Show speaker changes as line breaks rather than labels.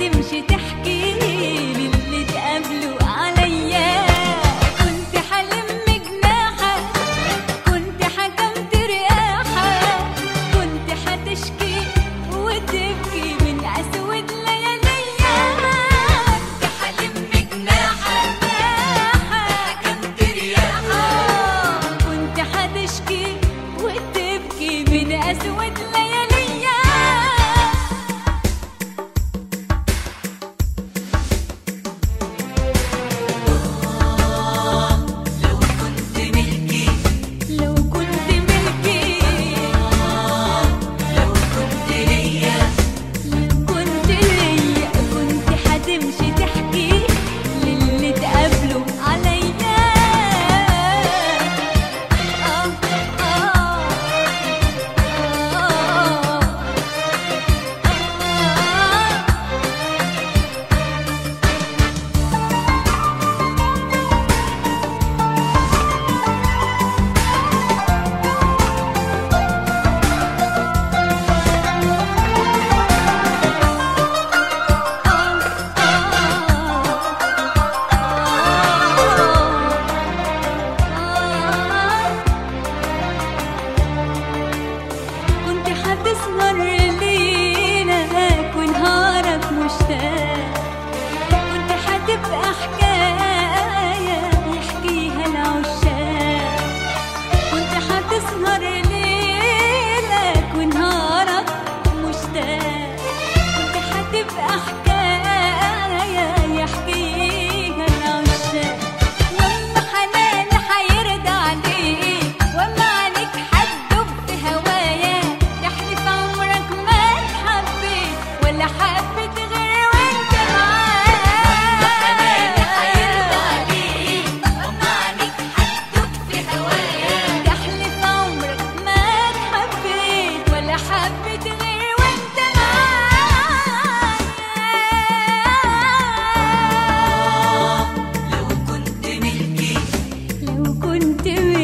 تمشي تحكي اللي عليا. كنت كنت حكمت كنت حتشكي وتبكي من أسود لياليا كنت كنت حتشكي وتبكي من أسود لياليا do